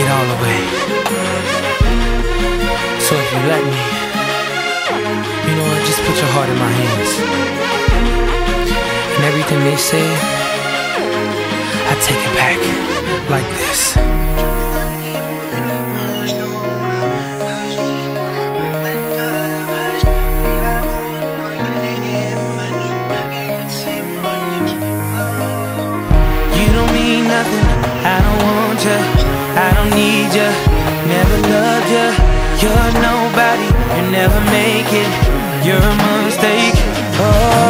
it all away. So if you let me, you know what, just put your heart in my hands. And everything they say, I take it back like this. You. I don't need you. Never loved you. You're nobody. You never make it. You're a mistake. Oh.